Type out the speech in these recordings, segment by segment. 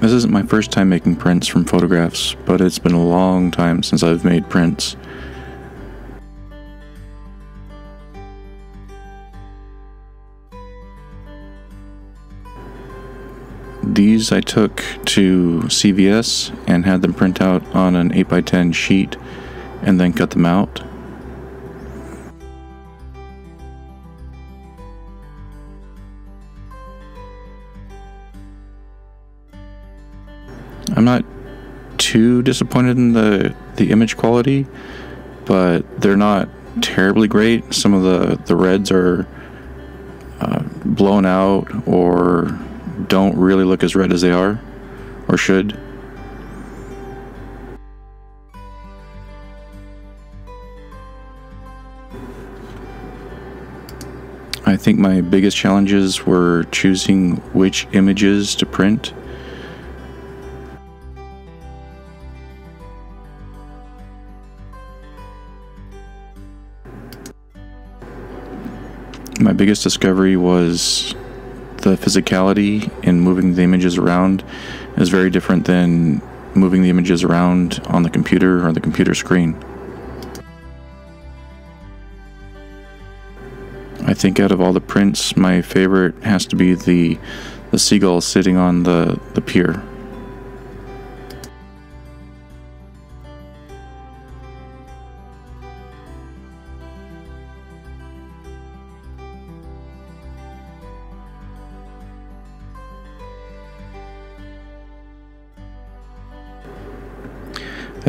This isn't my first time making prints from photographs, but it's been a long time since I've made prints. These I took to CVS and had them print out on an 8x10 sheet and then cut them out. I'm not too disappointed in the the image quality, but they're not terribly great. Some of the the reds are uh, blown out or don't really look as red as they are or should. I think my biggest challenges were choosing which images to print. My biggest discovery was the physicality in moving the images around is very different than moving the images around on the computer or the computer screen. I think out of all the prints, my favorite has to be the the seagull sitting on the, the pier.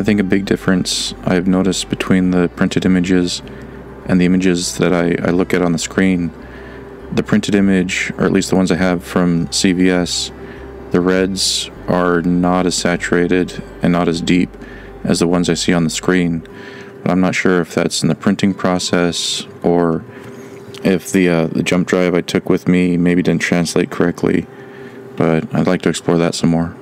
I think a big difference I've noticed between the printed images and the images that I, I look at on the screen, the printed image, or at least the ones I have from CVS, the reds are not as saturated and not as deep as the ones I see on the screen. But I'm not sure if that's in the printing process or if the uh, the jump drive I took with me maybe didn't translate correctly. But I'd like to explore that some more.